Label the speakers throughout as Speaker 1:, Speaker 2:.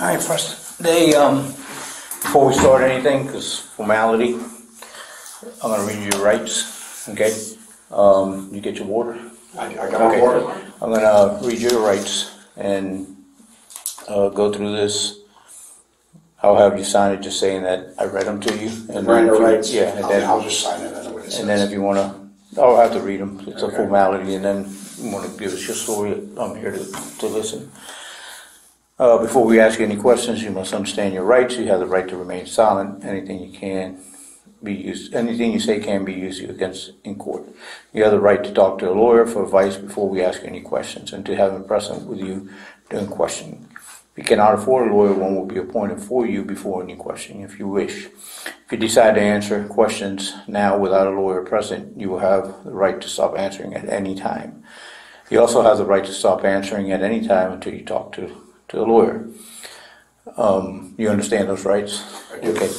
Speaker 1: All right, first, they, um, before we start anything, because formality, I'm gonna read you your rights, okay? Um, you get your water?
Speaker 2: I, I got
Speaker 1: Okay.
Speaker 2: water.
Speaker 1: I'm gonna read you your rights and, uh, go through this. I'll have you sign it just saying that I read them to you. and then
Speaker 2: Miranda
Speaker 1: if you-
Speaker 2: rights.
Speaker 1: Yeah, and
Speaker 2: I'll,
Speaker 1: then.
Speaker 2: I'll just sign it. I know what it.
Speaker 1: And then if you wanna, I'll have to read them, it's a
Speaker 2: Okay.
Speaker 1: formality, and then you wanna give us your story, I'm here to, to listen. Uh, before we ask you any questions, you must understand your rights, you have the right to remain silent, anything you can be used, anything you say can be used against you in court. You have the right to talk to a lawyer for advice before we ask you any questions, and to have him present with you during questioning. If you cannot afford a lawyer, one will be appointed for you before any questioning, if you wish. If you decide to answer questions now without a lawyer present, you will have the right to stop answering at any time. You also have the right to stop answering at any time until you talk to, to a lawyer. Um, you understand those rights? Okay.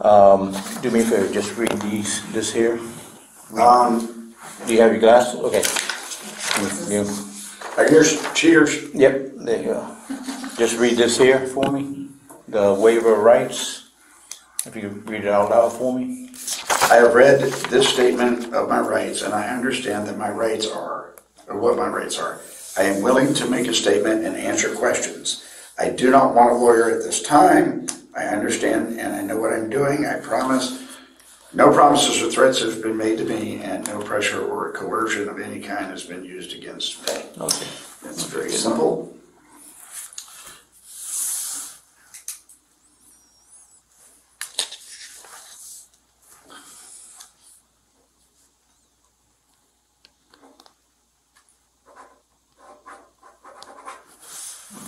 Speaker 1: Um, do me a favor, just read these, this here.
Speaker 2: Um,
Speaker 1: Do you have your glasses? Okay. You,
Speaker 2: uh, here's, cheers.
Speaker 1: yep, there you go. Just read this here for me, the waiver of rights. If you could read it out loud for me.
Speaker 2: I have read this statement of my rights, and I understand that my rights are, or what my rights are. I am willing to make a statement and answer questions. I do not want a lawyer at this time. I understand and I know what I'm doing. I promise. No promises or threats have been made to me, and no pressure or coercion of any kind has been used against me.
Speaker 1: Okay.
Speaker 2: It's very simple.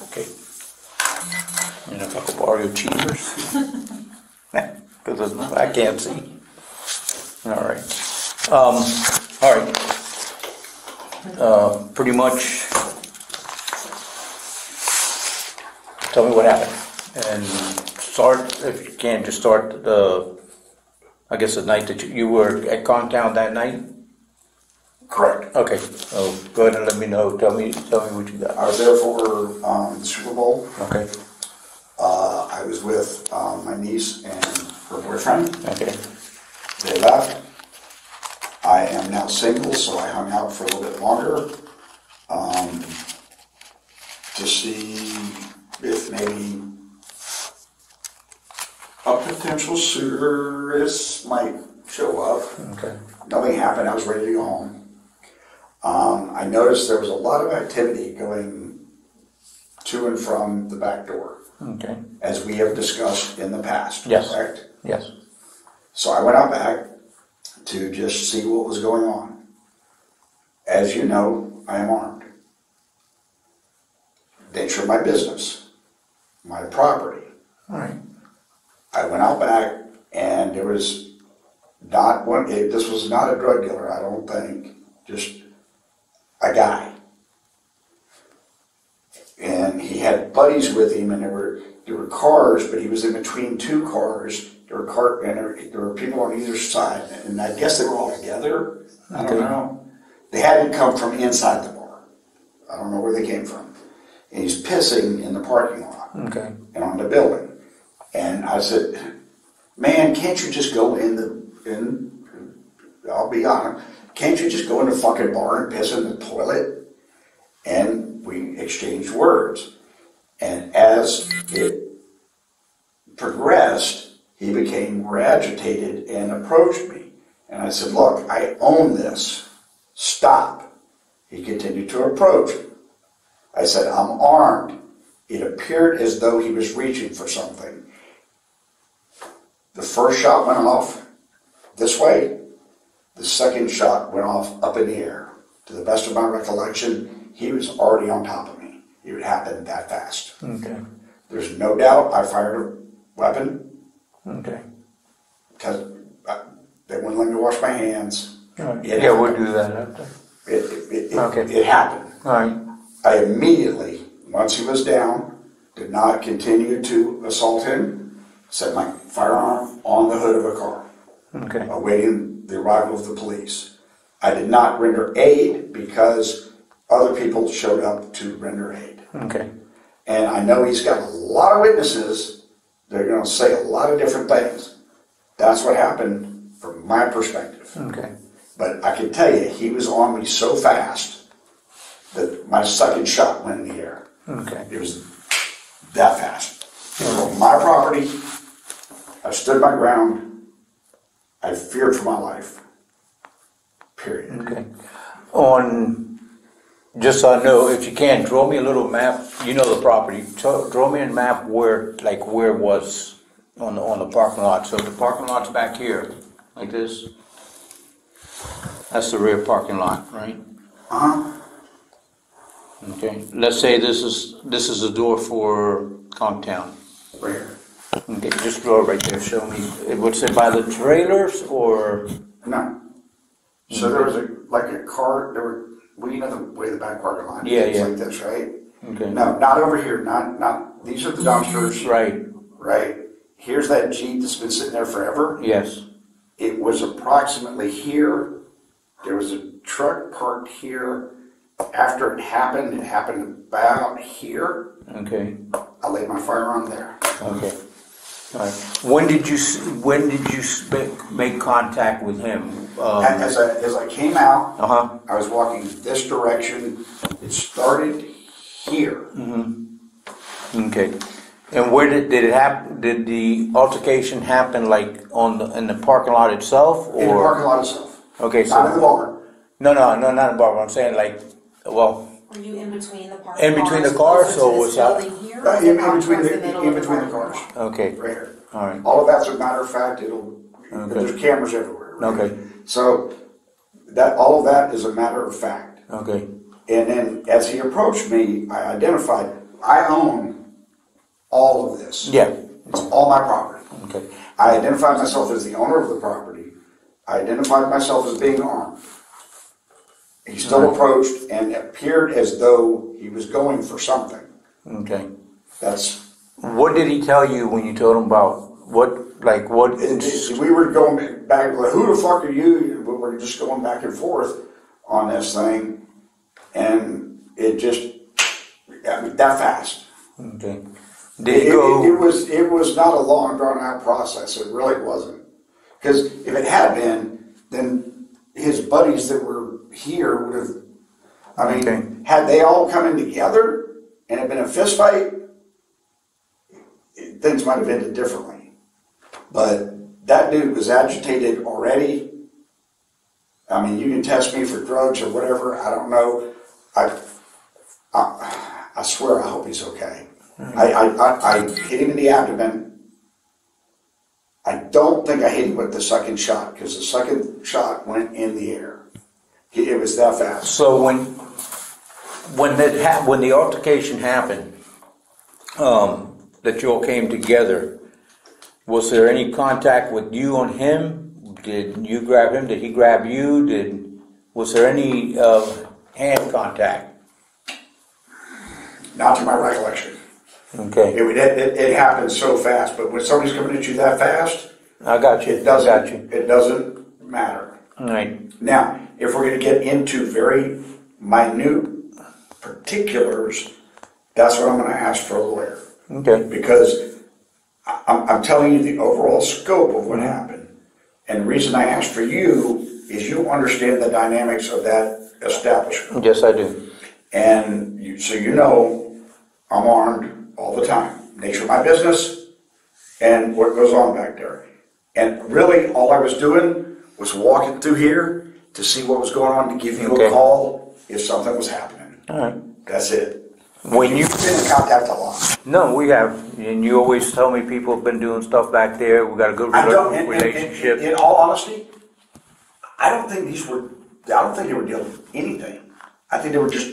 Speaker 1: Okay. And if I could borrow your cheaters? Because I can't see. All right. Um, all right. Uh, pretty much, tell me what happened. And start, if you can, just start the, I guess the night that you, you were at Conch Town that night?
Speaker 2: Correct.
Speaker 1: Okay, so go ahead and let me know, tell me, tell me what you got.
Speaker 2: I was there for um, the Super Bowl.
Speaker 1: Okay,
Speaker 2: Uh, I was with um, my niece and her boyfriend.
Speaker 1: okay,
Speaker 2: They left. I am now single, so I hung out for a little bit longer um, to see if maybe a potential suitoress might show up.
Speaker 1: okay.
Speaker 2: Nothing happened. I was ready to go home. Um, I noticed there was a lot of activity going to and from the back door,
Speaker 1: Okay,
Speaker 2: as we have discussed in the past.
Speaker 1: Yes.
Speaker 2: Correct?
Speaker 1: Yes,
Speaker 2: So I went out back to just see what was going on. As you know, I am armed. Nature of my business, my property.
Speaker 1: all right,
Speaker 2: I went out back and there was not one, eh, this was not a drug dealer, I don't think, just a guy. And he had buddies with him and there were, there were cars, but he was in between two cars. There were car, and there, there were people on either side, and I guess they were all together, I don't know. They hadn't come from inside the bar. I don't know where they came from. And he's pissing in the parking lot
Speaker 1: okay,
Speaker 2: and on the building. And I said, man, can't you just go in the, in, I'll be honest, can't you just go in the fucking bar and piss in the toilet? And we exchanged words. And as it progressed, he became more agitated and approached me. And I said, look, I own this. Stop. He continued to approach. I said, I'm armed. It appeared as though he was reaching for something. The first shot went off this way. The second shot went off up in the air. To the best of my recollection, he was already on top of me. It would happen that fast.
Speaker 1: okay,
Speaker 2: There's no doubt I fired a weapon
Speaker 1: okay.
Speaker 2: because they wouldn't let me wash my hands.
Speaker 1: All right.
Speaker 2: It
Speaker 1: Yeah, we'll
Speaker 2: happened.
Speaker 1: do that after.
Speaker 2: It, it, it,
Speaker 1: Okay.
Speaker 2: it happened.
Speaker 1: All right,
Speaker 2: I immediately, once he was down, did not continue to assault him, set my firearm on the hood of a car,
Speaker 1: okay,
Speaker 2: awaiting the arrival of the police. I did not render aid because other people showed up to render aid.
Speaker 1: okay,
Speaker 2: And I know he's got a lot of witnesses that are gonna say a lot of different things. That's what happened from my perspective.
Speaker 1: Okay.
Speaker 2: But I can tell you, he was on me so fast that my second shot went in the air.
Speaker 1: Okay.
Speaker 2: It was that fast. On my property. I stood my ground. I feared for my life. Period.
Speaker 1: Okay. On, just so I know, if you can, draw me a little map, you know the property, Draw- draw me a map where, like where it was on the, on the parking lot. So the parking lot's back here, like this. That's the rear parking lot, right?
Speaker 2: Uh-huh.
Speaker 1: Okay, let's say this is, this is the door for Conch Town.
Speaker 2: Right here.
Speaker 1: Okay, just draw it right there, show me, it would say by the trailers or,
Speaker 2: No. So there was a, like a car, there were, well, you know the way the back parking lot is.
Speaker 1: Yeah,
Speaker 2: It's
Speaker 1: yeah.
Speaker 2: like this, right?
Speaker 1: okay,
Speaker 2: No, not over here, not, not, these are the dumpsters,
Speaker 1: right,
Speaker 2: right? Here's that Jeep that's been sitting there forever.
Speaker 1: yes,
Speaker 2: It was approximately here. There was a truck parked here. After it happened, it happened about here.
Speaker 1: okay,
Speaker 2: I laid my firearm there.
Speaker 1: okay. All right. When did you, when did you make, make contact with him? Um,
Speaker 2: As I, as I came out,
Speaker 1: Uh-huh,
Speaker 2: I was walking this direction. It started here.
Speaker 1: okay. And where did, did it hap, did the altercation happen like on the, in the parking lot itself or?
Speaker 2: In the parking lot itself.
Speaker 1: Okay,
Speaker 2: Not in the
Speaker 1: so,
Speaker 2: barn.
Speaker 1: no, no, no, not in the bar, I'm saying like, well,
Speaker 3: Were you in between the parked
Speaker 1: In between the
Speaker 3: cars,
Speaker 1: so
Speaker 3: closer
Speaker 1: was
Speaker 3: this
Speaker 1: that-
Speaker 2: Uh, In, in between
Speaker 3: towards
Speaker 2: the, in
Speaker 3: of the
Speaker 2: between the cars.
Speaker 1: okay,
Speaker 2: Right here.
Speaker 1: all right,
Speaker 2: All of that's a matter of fact, it'll,
Speaker 1: Okay.
Speaker 2: there's cameras everywhere. right?
Speaker 1: Okay.
Speaker 2: So that, all of that is a matter of fact.
Speaker 1: okay,
Speaker 2: And then as he approached me, I identified, I own all of this.
Speaker 1: yeah,
Speaker 2: It's all my property.
Speaker 1: okay,
Speaker 2: I identified myself as the owner of the property. I identified myself as being armed. He still approached and appeared as though he was going for something.
Speaker 1: okay.
Speaker 2: That's,
Speaker 1: What did he tell you when you told him about, what, like, what?
Speaker 2: it- it- we were going back, like, who the fuck are you? We were just going back and forth on this thing. And it just, I mean, that fast.
Speaker 1: Okay.
Speaker 2: It,
Speaker 1: Did he
Speaker 2: it- it
Speaker 1: go,
Speaker 2: was it was not a long drawn out process. It really wasn't. Because if it had been, then his buddies that were here would have. I mean,
Speaker 1: Okay.
Speaker 2: had they all come in together and it been a fist fight, it- things might have ended differently. But that dude was agitated already. I mean, you can test me for drugs or whatever. I don't know. I, I, I swear, I hope he's okay. Hmm. I, I, I, I hit him in the abdomen. I don't think I hit him with the second shot because the second shot went in the air. It was that fast.
Speaker 1: so when, when that hap, when the altercation happened, um, that you all came together, was there any contact with you on him? Did you grab him? Did he grab you? Did, was there any, uh, hand contact?
Speaker 2: Not to my recollection.
Speaker 1: Okay,
Speaker 2: It, it, it, it happened so fast, but when somebody's coming at you that fast,
Speaker 1: I got you, I
Speaker 2: it doesn't,
Speaker 1: got you.
Speaker 2: it doesn't matter.
Speaker 1: All right,
Speaker 2: Now, if we're gonna get into very minute particulars, that's what I'm gonna ask for a lawyer.
Speaker 1: okay,
Speaker 2: because I- I'm, I'm telling you the overall scope of what happened. And the reason I asked for you is you understand the dynamics of that establishment.
Speaker 1: yes, I do.
Speaker 2: And you, so you know I'm armed all the time. Nature of my business and what goes on back there. And really, all I was doing was walking through here to see what was going on, to give you
Speaker 1: Okay.
Speaker 2: a call if something was happening.
Speaker 1: All right.
Speaker 2: That's it.
Speaker 1: When you,
Speaker 2: You've been in contact a lot.
Speaker 1: no, we have, and you always tell me people have been doing stuff back there, we got a good relationship.
Speaker 2: in all honesty, I don't think these were, I don't think they were dealing with anything. I think they were just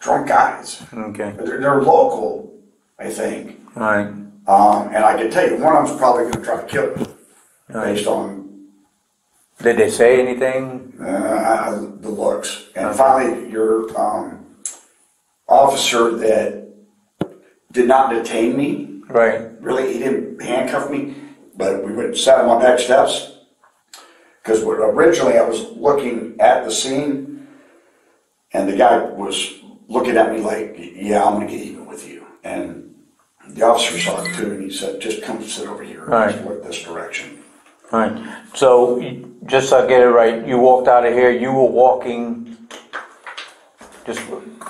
Speaker 2: drunk guys.
Speaker 1: Okay,
Speaker 2: They're, they're local, I think.
Speaker 1: Right.
Speaker 2: Um, and I can tell you, one of them's probably gonna try to kill me
Speaker 1: right.
Speaker 2: based on,
Speaker 1: Did they say anything?
Speaker 2: uh, the looks. And finally, your, um, officer that did not detain me,
Speaker 1: Right,
Speaker 2: really, he didn't handcuff me, but we went, sat on my back steps. Because originally I was looking at the scene, and the guy was looking at me like, "Yeah, I'm gonna get even with you." And the officer saw it too, and he said, just come sit over here,
Speaker 1: Right.
Speaker 2: and look this direction.
Speaker 1: Right, so, just so I get it right, you walked out of here, you were walking, just,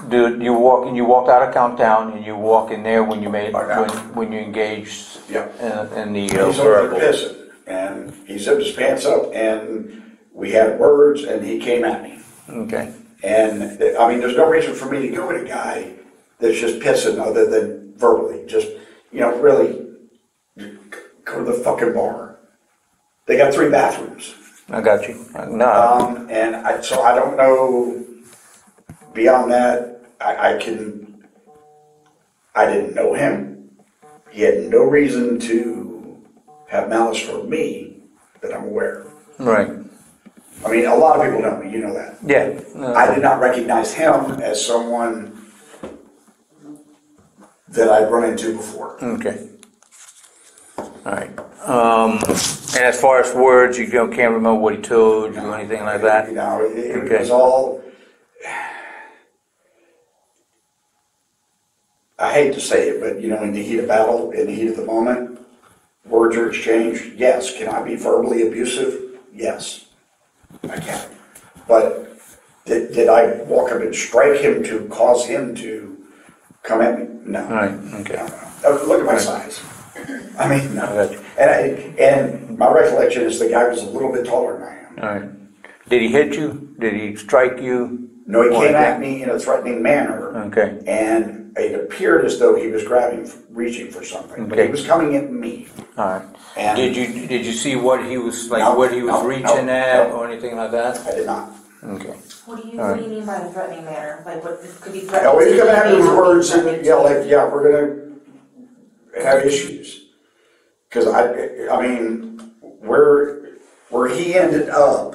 Speaker 1: do, you walking, you walked out of countdown, and you walk in there when you made, when, when you engaged
Speaker 2: Yep.
Speaker 1: in, in the
Speaker 2: He's
Speaker 1: uh,
Speaker 2: over there
Speaker 1: verbal?
Speaker 2: pissing, and he zipped his pants up, and we had words, and he came at me.
Speaker 1: Okay,
Speaker 2: And, I mean, there's no reason for me to go at a guy that's just pissing other than verbally, just, you know, really, go to the fucking bar. They got three bathrooms.
Speaker 1: I got you. No,
Speaker 2: Um, and I, so I don't know, beyond that, I, I can, I didn't know him. He had no reason to have malice for me that I'm aware of.
Speaker 1: right,
Speaker 2: I mean, a lot of people know me, you know that.
Speaker 1: yeah. no,
Speaker 2: I did not recognize him as someone that I'd run into before.
Speaker 1: Okay. All right. Um, and as far as words, you don't, can't remember what he told you or anything like that?
Speaker 2: You know, it, it
Speaker 1: Okay.
Speaker 2: was all. I hate to say it, but you know, in the heat of battle, in the heat of the moment, words are exchanged. Yes. Can I be verbally abusive? Yes, I can. But did, did I walk up and strike him to cause him to come at me? No.
Speaker 1: Right, okay.
Speaker 2: Oh, Look at my size. I mean, no. And, I, and my recollection is the guy was a little bit taller than I am.
Speaker 1: All right. Did he hit you? Did he strike you?
Speaker 2: No, he came at me in a threatening manner.
Speaker 1: Okay.
Speaker 2: And it appeared as though he was grabbing, reaching for something. But
Speaker 1: Okay.
Speaker 2: he was coming at me.
Speaker 1: All right.
Speaker 2: And-
Speaker 1: Did you, did you see what he was, like,
Speaker 2: No,
Speaker 1: what he was
Speaker 2: no,
Speaker 1: reaching
Speaker 2: no,
Speaker 1: at
Speaker 2: no.
Speaker 1: or anything like that?
Speaker 2: I did not.
Speaker 1: Okay.
Speaker 3: What do you,
Speaker 1: All
Speaker 3: what do you mean by the threatening manner? Like, what, could be threatening?
Speaker 2: No, he's
Speaker 3: to
Speaker 2: coming at me
Speaker 3: you,
Speaker 2: with words
Speaker 3: threatening
Speaker 2: and,
Speaker 3: to
Speaker 2: yeah, like, yeah, we're gonna have issues. Cause I, I mean, where, where he ended up,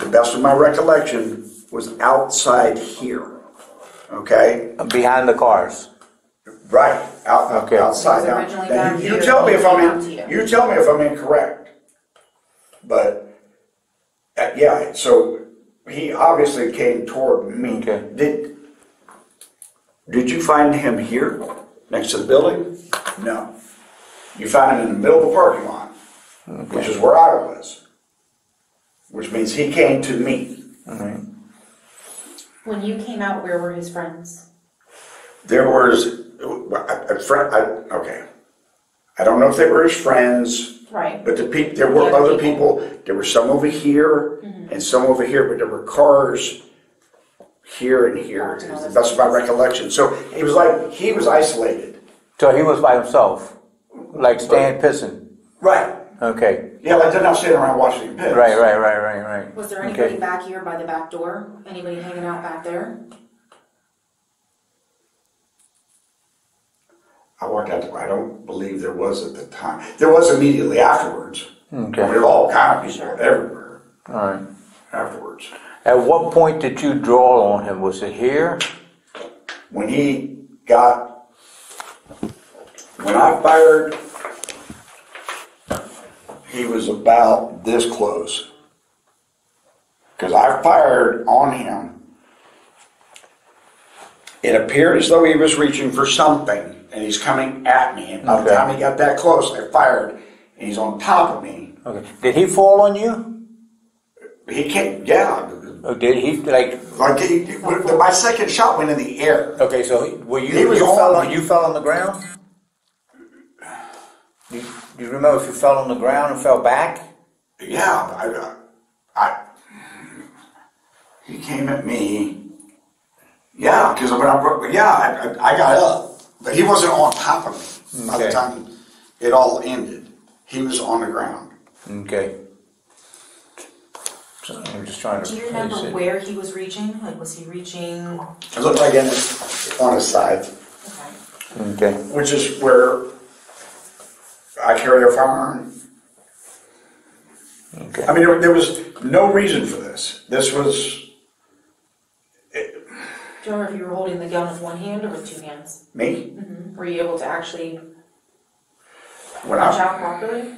Speaker 2: the best of my recollection, was outside here. Okay?
Speaker 1: Uh, behind the cars?
Speaker 2: Right, out,
Speaker 1: Okay.
Speaker 2: outside.
Speaker 3: It was
Speaker 2: Now,
Speaker 3: originally
Speaker 2: now,
Speaker 3: back
Speaker 2: you-
Speaker 3: here,
Speaker 2: You tell me if I'm
Speaker 3: down to
Speaker 2: in,
Speaker 3: you.
Speaker 2: you tell me if I'm incorrect. But, uh, yeah, so he obviously came toward me.
Speaker 1: Okay.
Speaker 2: Did, did you find him here, next to the building? No. You found him in the middle of the parking lot, which is where I was. Which means he came to me.
Speaker 1: All right.
Speaker 3: When you came out, where were his friends?
Speaker 2: There was a, a friend. I, okay, I don't know if they were his friends,
Speaker 3: Right.
Speaker 2: but the people there were
Speaker 3: other
Speaker 2: other people. There were some over here mm-hmm. and some over here, but there were cars here and here.
Speaker 3: Parked in all
Speaker 2: That's my recollection. So it was like he was isolated.
Speaker 1: So he was by himself, like staying pissing?
Speaker 2: Right.
Speaker 1: Okay.
Speaker 2: Yeah, like they're not sitting around watching him piss.
Speaker 1: Right, right, right, right, right.
Speaker 3: Was there
Speaker 1: Okay.
Speaker 3: anybody back here by the back door? Anybody hanging out back there?
Speaker 2: I walked out. The, I don't believe there was at the time. There was immediately afterwards.
Speaker 1: Okay.
Speaker 2: There were all kind of people everywhere
Speaker 1: All right.
Speaker 2: afterwards.
Speaker 1: At what point did you draw on him? Was it here?
Speaker 2: when he got, when I fired, he was about this close. Because I fired on him. It appeared as though he was reaching for something, and he's coming at me. And by the
Speaker 1: Okay.
Speaker 2: time he got that close, I fired, and he's on top of me.
Speaker 1: Okay. Did he fall on you?
Speaker 2: He came, yeah,
Speaker 1: Or did he like?
Speaker 2: like he, my second shot went in the air.
Speaker 1: Okay, so he- were you?
Speaker 2: He was
Speaker 1: you
Speaker 2: on
Speaker 1: fell on.
Speaker 2: me.
Speaker 1: You fell on the ground. Do you, do you remember if you fell on the ground and fell back?
Speaker 2: Yeah, I, I, he came at me. Yeah, because when I, yeah, I, I I got up, but he wasn't on top of me by the
Speaker 1: Okay.
Speaker 2: time it all ended. He was on the ground.
Speaker 1: Okay. So I'm just trying to.
Speaker 3: Do you
Speaker 1: place
Speaker 3: remember
Speaker 1: it.
Speaker 3: where he was reaching? Like, was he reaching?
Speaker 2: It looked like in his, on his side,
Speaker 3: Okay.
Speaker 1: Okay.
Speaker 2: which is where I carry a firearm.
Speaker 1: Okay.
Speaker 2: I mean, there, there was no reason for this. This was
Speaker 3: Do you remember if you were holding the gun with one hand or with two hands.
Speaker 2: Me? Mm-hmm.
Speaker 3: Were you able to actually
Speaker 2: what
Speaker 3: out properly?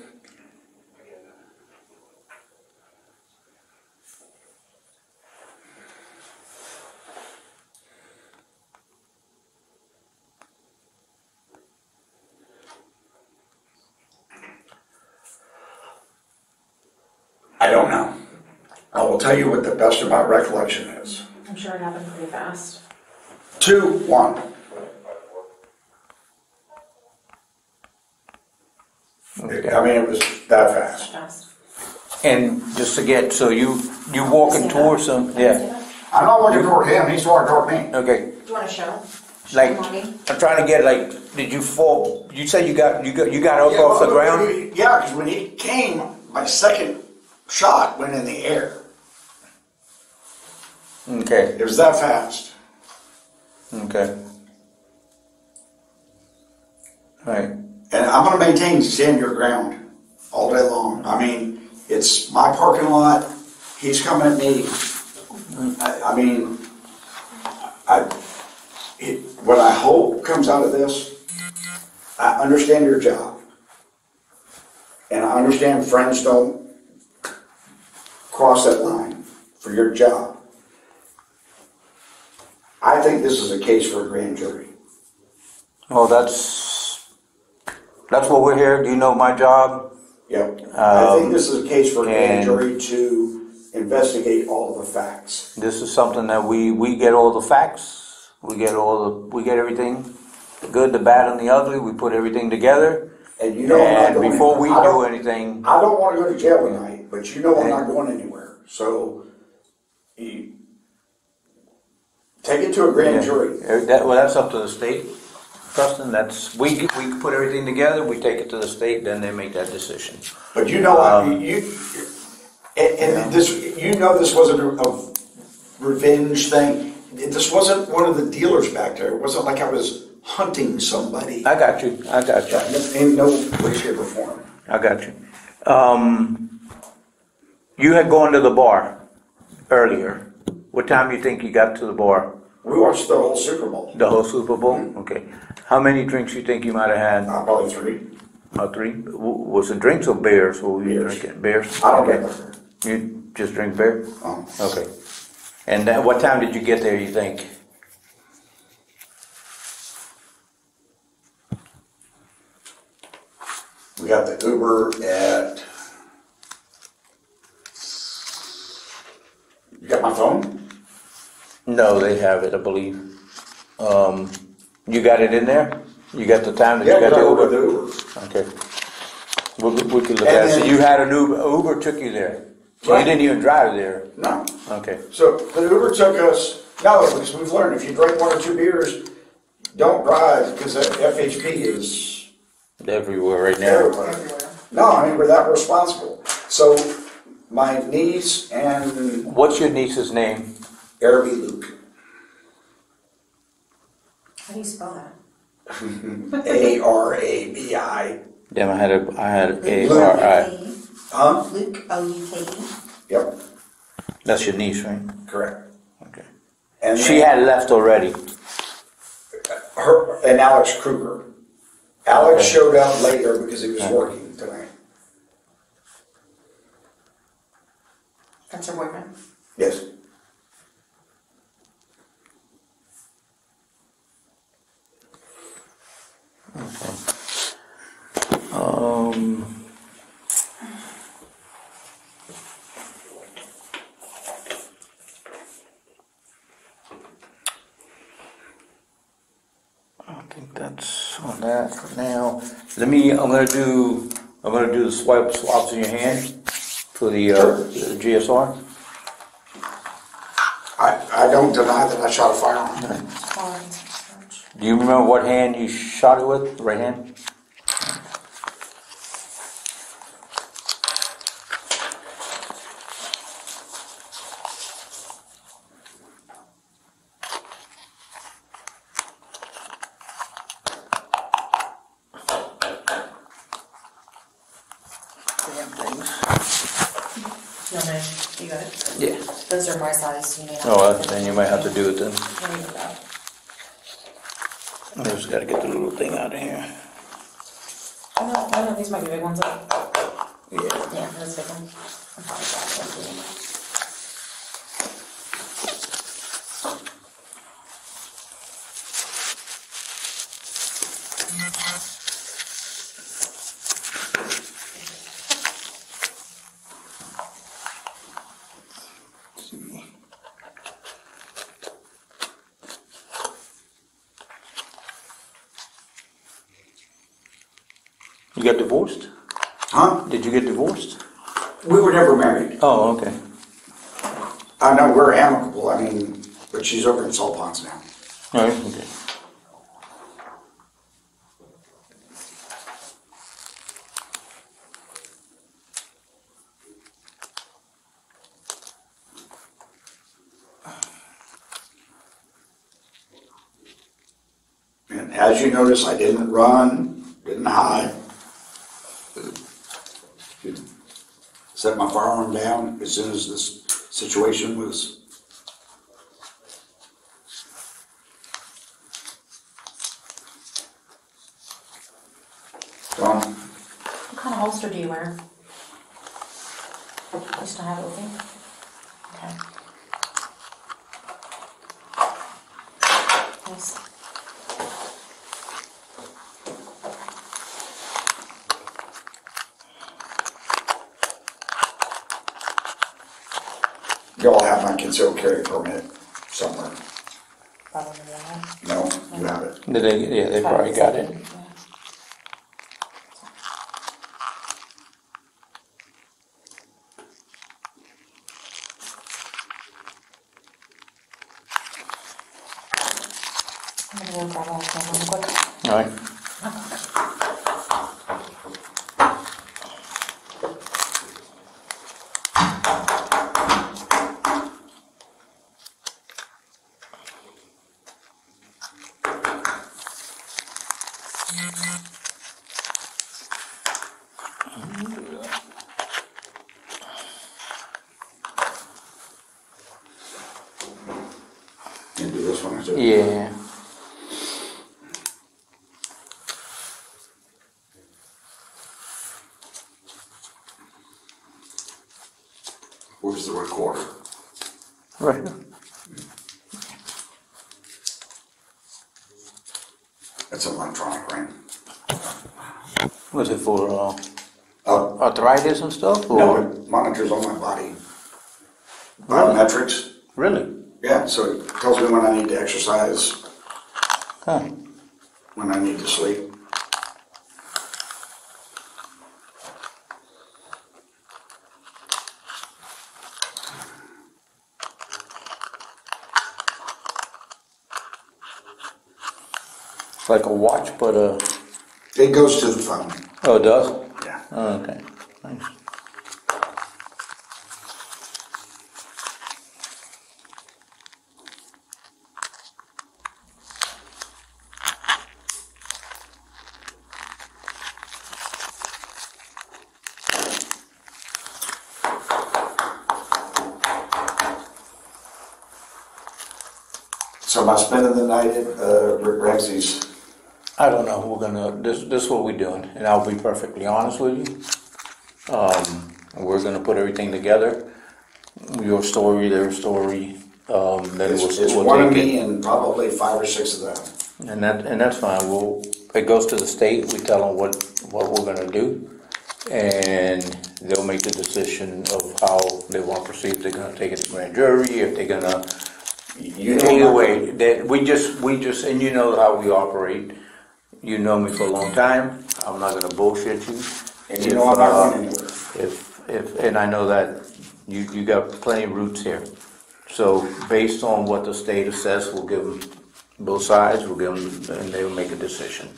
Speaker 2: I
Speaker 3: don't know.
Speaker 2: I will tell you what the best of my recollection is.
Speaker 3: I'm sure it happened pretty fast.
Speaker 2: Two, one.
Speaker 1: Okay.
Speaker 2: I mean, it was that fast.
Speaker 3: Fast.
Speaker 1: And just to get, so you, you walking towards them, yeah,
Speaker 2: I'm not looking toward him, he's walking toward me.
Speaker 1: okay.
Speaker 3: Do you want to show? Show
Speaker 1: Like,
Speaker 3: Monty?
Speaker 1: I'm trying to get like, did you fall, you said you got, you got, you got up off the ground?
Speaker 2: Yeah, because when he came, my second shot went in the air.
Speaker 1: Okay,
Speaker 2: It was that fast.
Speaker 1: Okay. Right,
Speaker 2: And I'm gonna maintain stand your ground all day long. I mean, it's my parking lot, he's coming at me. I, I mean, I, it, what I hope comes out of this, I understand your job. And I understand friends don't cross that line for your job. I think this is a case for a grand jury.
Speaker 1: well, that's, that's what we're here, do you know my job?
Speaker 2: Yep. I um, think this is a case for a grand
Speaker 1: and-
Speaker 2: jury to investigate all of the facts.
Speaker 1: This is something that we, we get all the facts, we get all the, we get everything, the good, the bad, and the ugly, we put everything together.
Speaker 2: And you know I'm not
Speaker 1: And
Speaker 2: going
Speaker 1: before we
Speaker 2: I
Speaker 1: do
Speaker 2: don't-
Speaker 1: anything,
Speaker 2: I don't want to go to jail tonight, but you know I'm not going anywhere. So you take it to a grand jury.
Speaker 1: Uh, That, well, that's up to the state, Preston, that's, we, we put everything together, we take it to the state, then they make that decision.
Speaker 2: But you know, I-
Speaker 1: Um,
Speaker 2: you, and, and this, you know this wasn't a, a revenge thing. This wasn't one of the dealers back there. It wasn't like I was hunting somebody.
Speaker 1: I got you, I got you,
Speaker 2: In no way, shape, or form.
Speaker 1: I got you. Um, you had gone to the bar earlier, what time do you think you got to the bar?
Speaker 2: We watched the whole Super Bowl.
Speaker 1: The whole Super Bowl? Okay. How many drinks you think you might have had?
Speaker 2: Uh, probably three.
Speaker 1: Uh, three? W- Was it drinks or beers? What were you
Speaker 2: Beers.
Speaker 1: drinking? Beers?
Speaker 2: I don't
Speaker 1: Okay.
Speaker 2: get.
Speaker 1: You just drink beer?
Speaker 2: Um,
Speaker 1: Okay. And then what time did you get there, you think?
Speaker 2: We got the Uber at. You got my phone?
Speaker 1: No, they have it, I believe. Um, you got it in there? You got the time that you
Speaker 2: Yeah, we
Speaker 1: got the Uber?
Speaker 2: the Uber.
Speaker 1: Okay. We, we could look at it. So
Speaker 2: then-
Speaker 1: you had an Uber, Uber took you there? So you
Speaker 2: Right.
Speaker 1: didn't even drive there?
Speaker 2: No.
Speaker 1: Okay.
Speaker 2: So the Uber took us, no, because we've learned if you drink one or two beers, don't drive because that FHP is
Speaker 1: Everywhere right now.
Speaker 2: everywhere. No, I mean, we're that responsible. So my niece and
Speaker 1: What's your niece's name?
Speaker 2: Araby Luke,
Speaker 3: How do you spell that?
Speaker 2: A R A B I.
Speaker 1: Damn, I had a, I had a
Speaker 2: Luke.
Speaker 1: R I.
Speaker 2: Huh?
Speaker 4: Luke, O-U-K-E.
Speaker 2: Yep,
Speaker 1: That's your niece, right?
Speaker 2: correct.
Speaker 1: Okay.
Speaker 2: And
Speaker 1: She
Speaker 2: then-
Speaker 1: had left already.
Speaker 2: her and Alex Kruger. Alex
Speaker 1: Okay.
Speaker 2: showed up later because he was working tonight.
Speaker 3: That's your boyfriend?
Speaker 2: Yes.
Speaker 1: Um, I think that's on that for now. Let me, I'm gonna do, I'm gonna do the swipe swaps in your hand for the, uh, the GSR.
Speaker 2: I, I don't deny that I shot a firearm.
Speaker 1: Do you remember what hand you shot it with? Right hand?
Speaker 3: No, no, you got it.
Speaker 1: Yeah.
Speaker 3: Those are my size, you may not.
Speaker 1: Oh, well, then you might have to do it then.
Speaker 3: Go.
Speaker 1: I gotta get the little thing out of here.
Speaker 3: Oh, no, no, no, these might be big ones. though.
Speaker 1: Yeah.
Speaker 3: Yeah, that's a big one. I'm probably sorry
Speaker 1: got divorced?
Speaker 2: Huh?
Speaker 1: Did you get divorced?
Speaker 2: We were never married.
Speaker 1: Oh, okay.
Speaker 2: I know we're amicable, I mean, but she's over in Salt Ponds now.
Speaker 1: Oh, All right, okay.
Speaker 2: And as you notice, I didn't run, didn't hide. Set my firearm down as soon as this situation was. Gone.
Speaker 3: What kind of holster do you wear? You still have it with you? Okay. Nice.
Speaker 2: Y'all have my concealed carry permit somewhere.
Speaker 3: Probably not.
Speaker 2: No, you have it.
Speaker 1: Did they, yeah, they probably got it.
Speaker 3: I'm gonna go grab all of them real quick.
Speaker 1: All right.
Speaker 2: You do this one too.
Speaker 1: Yeah.
Speaker 2: Where's the recorder?
Speaker 1: Right.
Speaker 2: It's an electronic, right?
Speaker 1: Was it for uh,
Speaker 2: Uh,
Speaker 1: arthritis and stuff? Or?
Speaker 2: no, it monitors all my body. Biometrics.
Speaker 1: Really?
Speaker 2: Yeah, so it tells me when I need to exercise,
Speaker 1: Huh.
Speaker 2: when I need to sleep.
Speaker 1: It's like a watch, but uh,
Speaker 2: It goes to the phone.
Speaker 1: oh, it does?
Speaker 2: Yeah.
Speaker 1: Oh, okay. Nice.
Speaker 2: So am I spending the night at uh, Rick Ramsay's?
Speaker 1: I don't know. We're gonna. This this is what we're doing, and I'll be perfectly honest with you. Um, we're gonna put everything together. Your story, their story. Um, then
Speaker 2: It's,
Speaker 1: we'll,
Speaker 2: it's
Speaker 1: we'll
Speaker 2: one of
Speaker 1: take
Speaker 2: me and probably five or six of them.
Speaker 1: and that and that's fine. We'll. It goes to the state. We tell them what what we're gonna do, and they'll make the decision of how they want to proceed. If they're gonna take it to grand jury, if they're gonna
Speaker 2: You know
Speaker 1: Either way, that, we just, we just, and you know how we operate. You know me for a long time. I'm not gonna bullshit you.
Speaker 2: And you know I'm not
Speaker 1: uh,
Speaker 2: going anywhere.
Speaker 1: If, if, and I know that you, you got plenty of roots here. So based on what the state assess, we'll give them both sides, we'll give them, and they'll make a decision.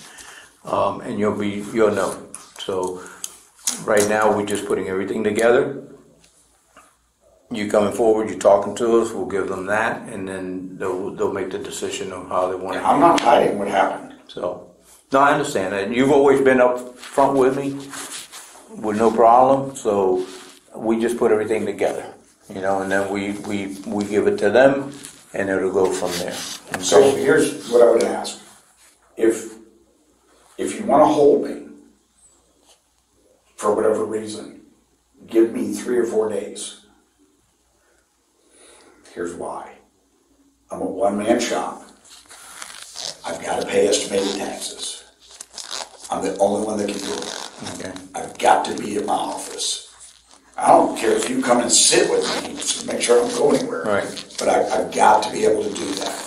Speaker 1: Um, and you'll be, you'll know. So right now, we're just putting everything together. You coming forward, you're talking to us, we'll give them that, and then they'll, they'll make the decision of how they want to.
Speaker 2: I'm not hiding what happened.
Speaker 1: So, no, I understand that. You've always been up front with me with no problem, so we just put everything together, you know, and then we, we, we give it to them and it'll go from there. And
Speaker 2: So here's what I would ask. If, if you want to hold me, for whatever reason, give me three or four days. Here's why. I'm a one-man shop. I've got to pay estimated taxes. I'm the only one that can do it.
Speaker 1: okay,
Speaker 2: I've got to be at my office. I don't care if you come and sit with me, to make sure I don't go anywhere.
Speaker 1: Right.
Speaker 2: But I, I've got to be able to do that.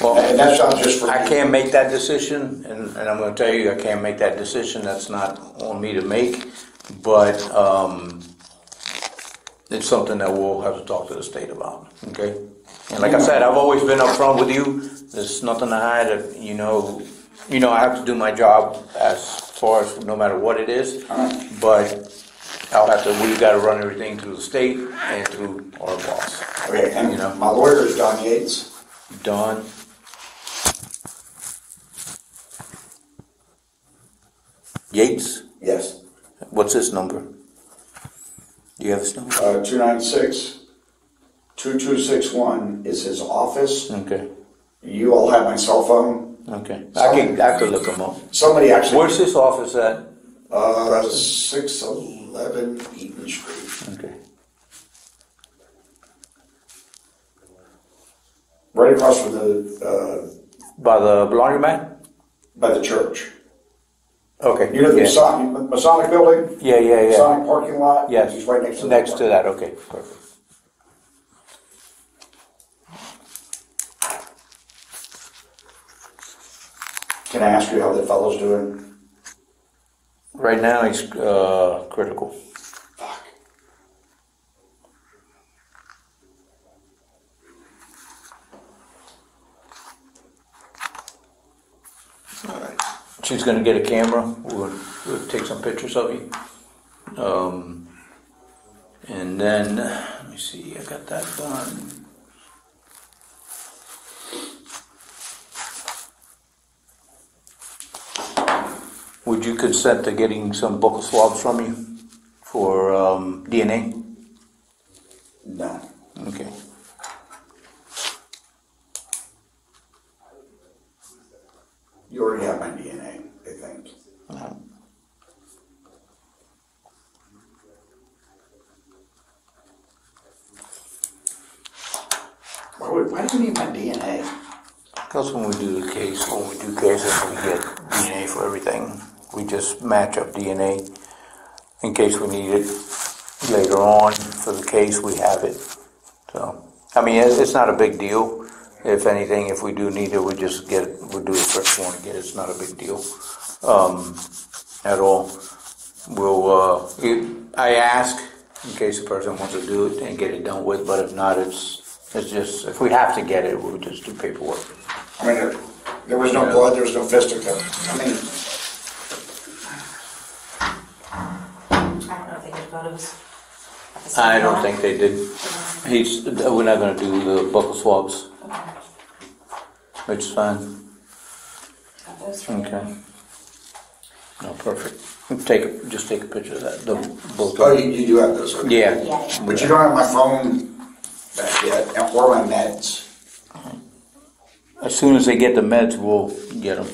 Speaker 1: Well,
Speaker 2: And that's not just for.
Speaker 1: I
Speaker 2: me.
Speaker 1: can't make that decision, and, and I'm gonna tell you, I can't make that decision, that's not on me to make, but, um, it's something that we'll have to talk to the state about, okay? And like I said, I've always been upfront with you, there's nothing to hide, you know, you know, I have to do my job as far as, no matter what it is, but I'll have to, we gotta run everything through the state and through our boss.
Speaker 2: Okay, and
Speaker 1: You know.
Speaker 2: my lawyer is Don Yates.
Speaker 1: Don? Yates?
Speaker 2: Yes.
Speaker 1: What's his number? Do you have his number?
Speaker 2: Uh, two nine six, two two six one is his office.
Speaker 1: Okay,
Speaker 2: You all have my cell phone.
Speaker 1: Okay. I can, I could look him up.
Speaker 2: Somebody actually.
Speaker 1: Where's this office at?
Speaker 2: Uh, six eleven Eaton Street,
Speaker 1: Okay.
Speaker 2: right across from the, uh,
Speaker 1: By the laundromat?
Speaker 2: by the church.
Speaker 1: Okay.
Speaker 2: You know the
Speaker 1: yeah.
Speaker 2: Masonic, Masonic building?
Speaker 1: Yeah, yeah, yeah.
Speaker 2: Masonic parking lot?
Speaker 1: Yes.
Speaker 2: He's right next to that.
Speaker 1: Next to that, okay, perfect.
Speaker 2: Can I ask you how that fellow's doing?
Speaker 1: Right now, he's, uh, critical.
Speaker 2: Fuck. All right.
Speaker 1: She's gonna get a camera, we'll, we'll take some pictures of you. Um, and then, let me see, I got that done. Would you consent to getting some buccal swabs from you for, um, DNA?
Speaker 2: No.
Speaker 1: Okay.
Speaker 2: You already have my DNA, I think. Why, would, why do you need my DNA?
Speaker 1: Because when we do the case, when we do cases, we get DNA for everything. We just match up DNA in case we need it later on for the case, we have it. So, I mean, it's, it's not a big deal. If anything, if we do need it, we just get it, we'll do the first one again. It's not a big deal, um, at all. We'll, uh, you- I ask in case the person wants to do it and get it done with, but if not, it's, it's just, if we have to get it, we'll just do paperwork.
Speaker 2: I mean, there, there was no blood, there was no fistica. I mean,
Speaker 3: I don't know if they did photos. at the same
Speaker 1: I don't
Speaker 3: time.
Speaker 1: think they did. He's, we're not gonna do the buccal swabs,
Speaker 3: Okay.
Speaker 1: which is fine.
Speaker 3: Got those for
Speaker 1: Okay. No, perfect. Take, a just take a picture of that, the, both.
Speaker 2: oh, you, you do have those, okay.
Speaker 1: Yeah.
Speaker 3: Yeah.
Speaker 2: But you don't have my phone back yet, or my meds.
Speaker 1: As soon as they get the meds, we'll get them.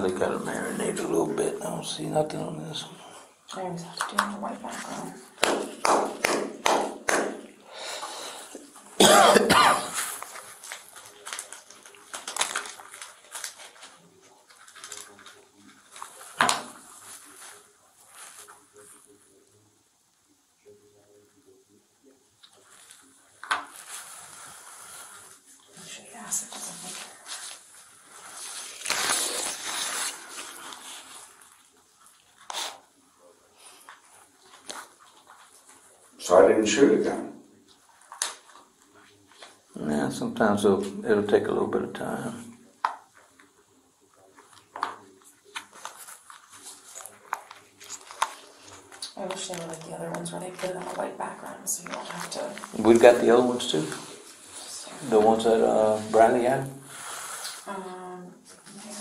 Speaker 1: They gotta marinate a little bit. I don't see nothing on this.
Speaker 3: I always have to do it in the white background.
Speaker 2: So I didn't shoot a gun.
Speaker 1: Yeah, sometimes it'll, it'll take a little bit of time.
Speaker 3: I wish they were like the other ones where they put it on a white background so you don't have to.
Speaker 1: We've got the other ones too. The ones that uh, Bradley had.
Speaker 3: Um, yeah.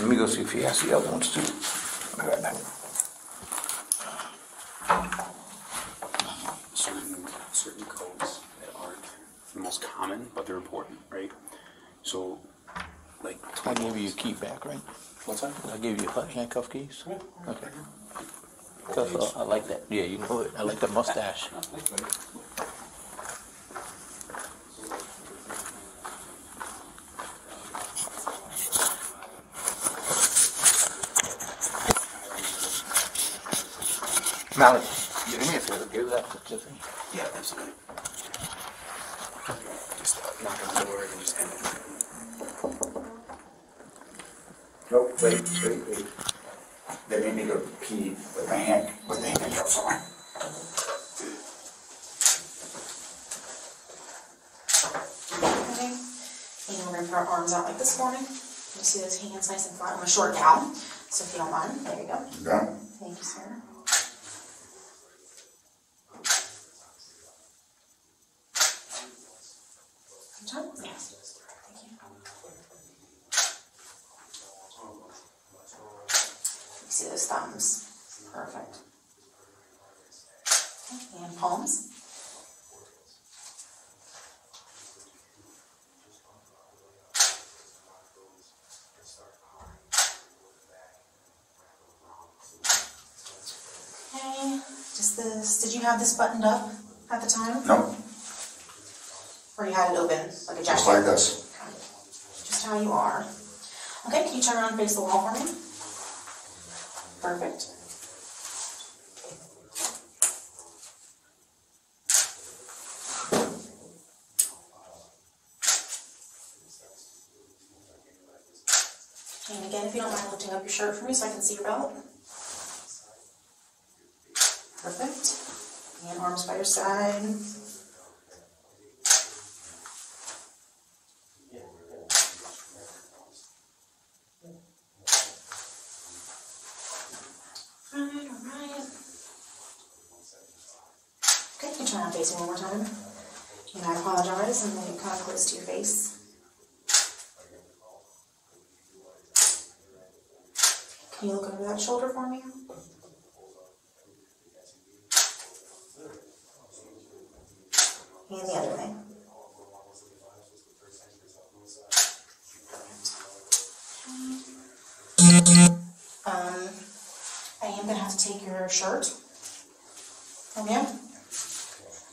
Speaker 1: Let me go see if he has the other ones too. I'll be right back.
Speaker 4: Most common, but they're important, right? So, like,
Speaker 1: I gave you a key back, right?
Speaker 4: what's that?
Speaker 1: I gave you a handcuff keys.
Speaker 4: Okay.
Speaker 1: Okay. 'Cause, uh, I like that. Yeah, you know it. I like the mustache. Malik, do me a favor. Give that to Tiffany.
Speaker 4: Yeah, absolutely. Just knock on the door and just end it.
Speaker 2: Nope, wait, wait, wait. They made me go pee with my hand, with the handcuffs on.
Speaker 3: Okay. And we're gonna put our arms out like this morning. You see those hands nice and flat. I'm a short gal, so if you don't mind, there you go.
Speaker 2: Yeah?
Speaker 3: Thank you, sir. John? Yes. Thank you. Thumbs? Perfect. Okay, And palms? Okay, just this, did you have this buttoned up at the time?
Speaker 2: No,
Speaker 3: Or you had it open, like a jacket?
Speaker 2: just like this.
Speaker 3: Okay. Just how you are. Okay, can you turn around and face the wall for me? Perfect. And again, if you don't mind lifting up your shirt for me so I can see your belt. Perfect. And arms by your side. Facing one more time. And I apologize, and then you come close to your face. Can you look over that shoulder for me? And the other way. Um, I am gonna have to take your shirt from you.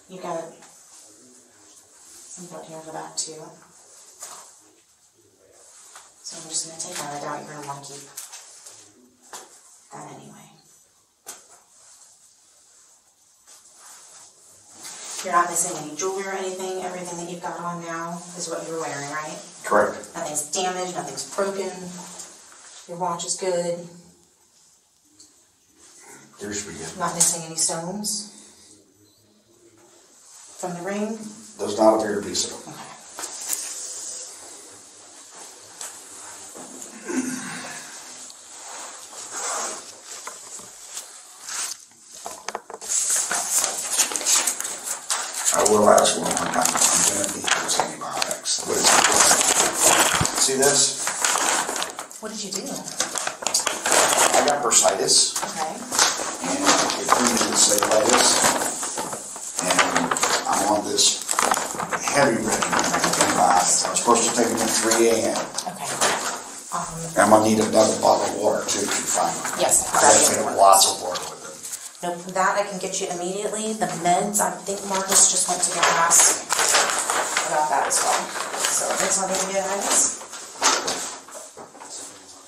Speaker 3: You got it. Some blood here for that too. So I'm just gonna take that. I doubt you're gonna wanna keep that anyway. You're not missing any jewelry or anything. Everything that you've got on now is what you're wearing, right?
Speaker 2: Correct.
Speaker 3: Nothing's damaged, nothing's broken. Your watch is good.
Speaker 2: There should be good.
Speaker 3: Not missing any stones from the ring.
Speaker 2: Does not appear to be so.
Speaker 3: Okay.
Speaker 2: I will ask one more time, I'm gonna need those antibiotics. What is it? See this?
Speaker 3: What did you do?
Speaker 2: I got bursitis
Speaker 3: Okay.
Speaker 2: and it freezes cellulitis. And I'm on this heavy regimen of antibiotics. I'm supposed to take them at three AM.
Speaker 3: Okay. Um,
Speaker 2: Am gonna need another bottle of water too, if you find one.
Speaker 3: Yes,
Speaker 2: I
Speaker 3: that's
Speaker 2: have
Speaker 3: the
Speaker 2: to
Speaker 3: one.
Speaker 2: get lots of water with it.
Speaker 3: Nope, that I can get you immediately. The meds, I think Marcus just went to get asked about that as well. So next time we get items.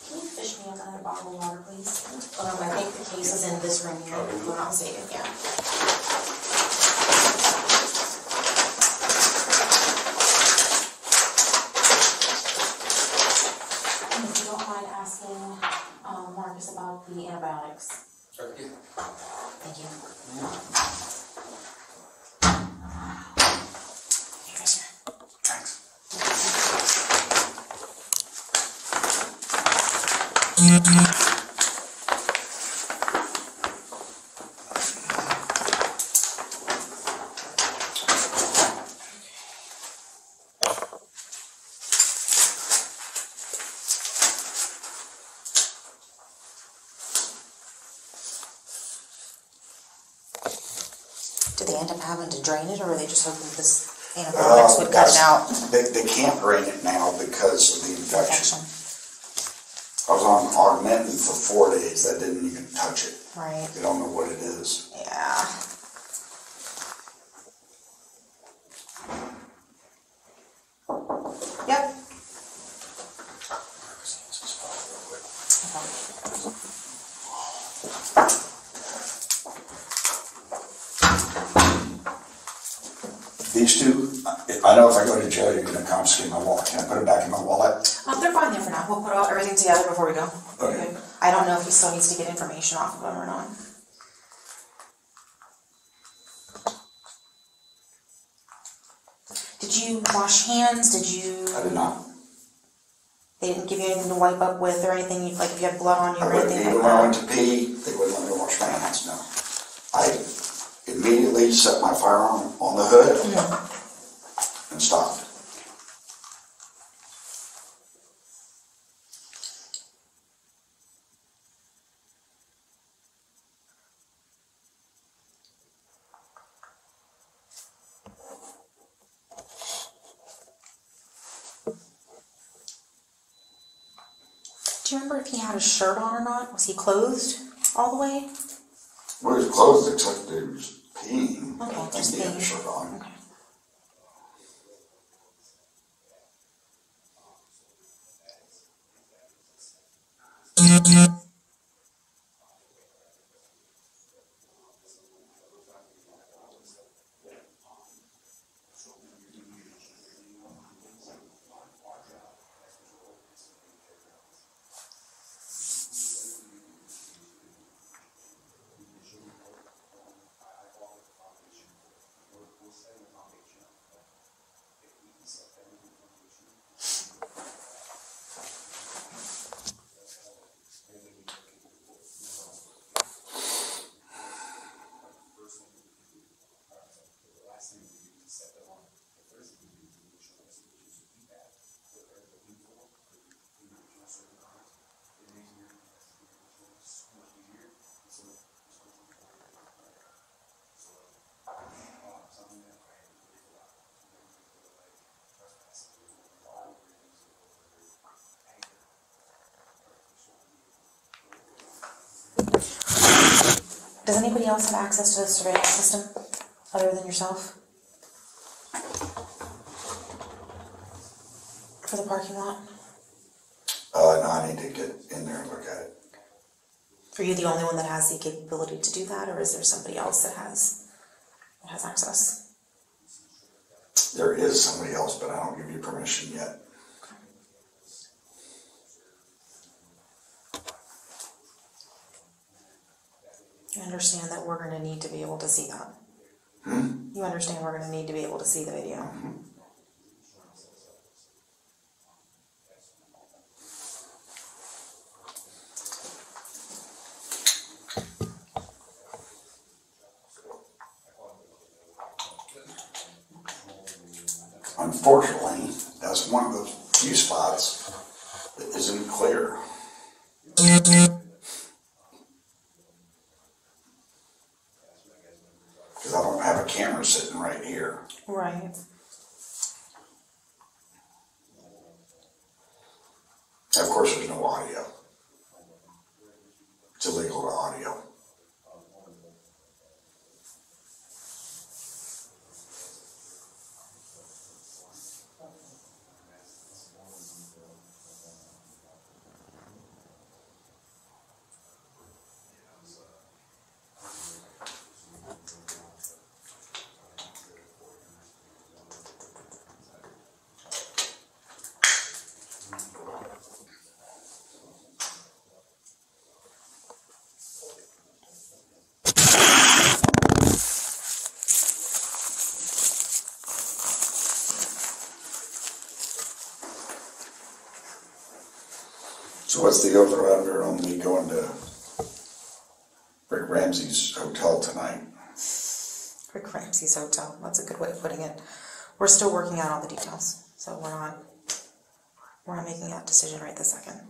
Speaker 3: Can you fish me another bottle of water, please? Um, I think the case is in this room here, we're not mistaken, yeah. And if you don't mind asking, um, Marcus about the antibiotics. Thank you. Here, sir.
Speaker 2: Thanks.
Speaker 3: Did they end up having to drain it, or are they just hoping this antibiotics would uh, cut it out?
Speaker 2: They, they can't drain it now because of the infection.
Speaker 3: Infection,
Speaker 2: I was on augmentin for four days, that didn't even touch it.
Speaker 3: right,
Speaker 2: They don't know what it is.
Speaker 3: yeah. Yep.
Speaker 2: These two, I know if I go to jail, you're gonna confiscate my wallet. Can I put it back in my wallet?
Speaker 3: Um, they're fine there for now. We'll put all, everything together before we go.
Speaker 2: Okay.
Speaker 3: I don't know if he still needs off of them or not. Did you wash hands? Did you?
Speaker 2: I did not.
Speaker 3: They didn't give you anything to wipe up with or anything, like if you had blood on you
Speaker 2: I
Speaker 3: or anything like
Speaker 2: when I went
Speaker 3: that?
Speaker 2: to pee, they wouldn't let me wash my hands, no. I immediately set my firearm on the hood mm-hmm. and stopped.
Speaker 3: Do you remember if he had a shirt on or not? Was he clothed all the way?
Speaker 2: Well, his clothes except he was peeing. I
Speaker 3: Okay, just
Speaker 2: he had a
Speaker 3: peeing.
Speaker 2: shirt on.
Speaker 3: Okay. Does anybody else have access to the surveillance system other than yourself? For the parking lot?
Speaker 2: Uh, no, I need to get in there and look at it.
Speaker 3: Are you the only one that has the capability to do that, or is there somebody else that has, that has access?
Speaker 2: There is somebody else, but I don't give you permission yet.
Speaker 3: Understand that we're gonna need to be able to see that? Hmm? You understand we're gonna need to be able to see the video?
Speaker 2: Unfortunately, that's one of those few spots that isn't clear. Because I don't have a camera sitting right here.
Speaker 3: Right.
Speaker 2: Of course, there's no audio. So what's the over under on me going to Rick Ramsay's hotel tonight?
Speaker 3: Rick Ramsay's Hotel, that's a good way of putting it. We're still working out all the details, so we're not, we're not making that decision right this second.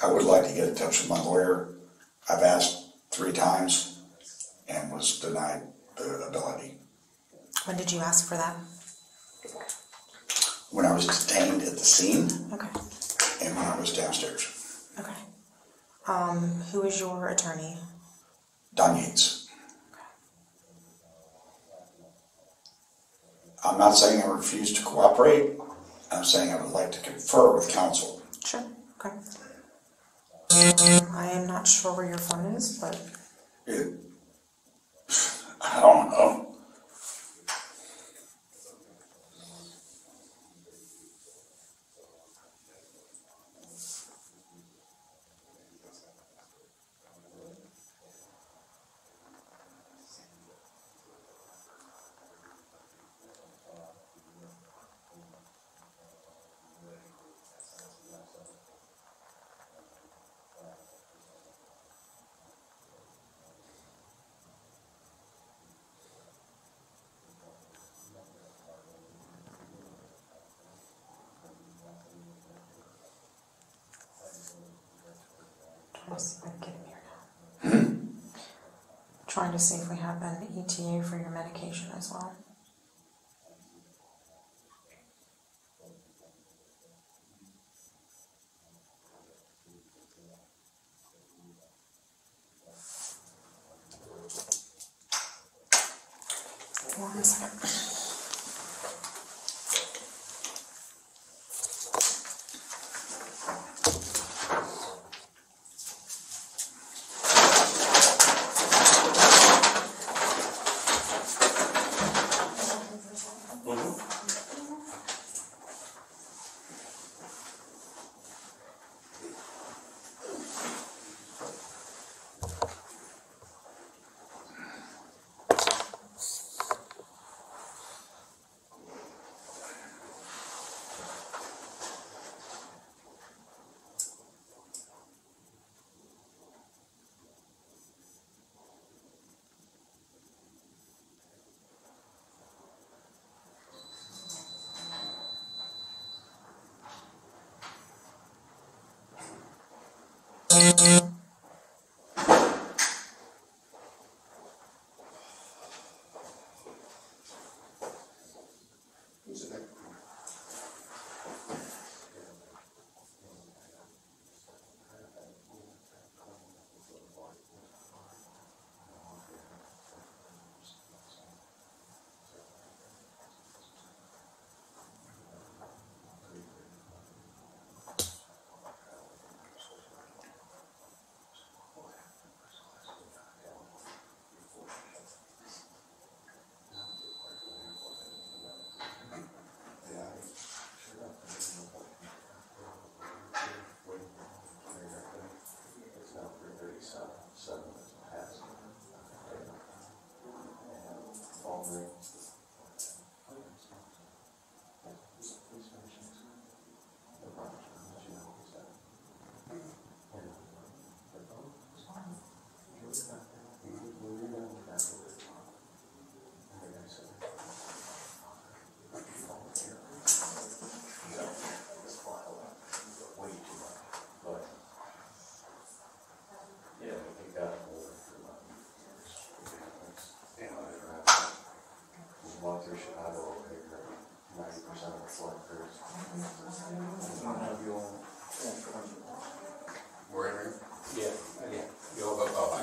Speaker 2: I would like to get in touch with my lawyer. I've asked three times and was denied the ability.
Speaker 3: When did you ask for that?
Speaker 2: When I was detained at the scene
Speaker 3: Okay,
Speaker 2: and when I was downstairs.
Speaker 3: okay. Um, who is your attorney?
Speaker 2: Don Yates. I'm not saying I refuse to cooperate. I'm saying I would like to confer with counsel.
Speaker 3: Sure, okay. I am not sure where your phone is, but
Speaker 2: It, I don't know.
Speaker 3: Trying to see if we have an ETA for your medication as well.